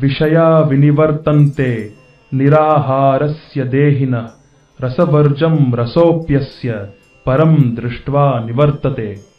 विषया विनिवर्तन्ते निराहारस्य देहिनः रसवर्जम् रसोऽप्यस्य परम् दृष्ट्वा निवर्तते।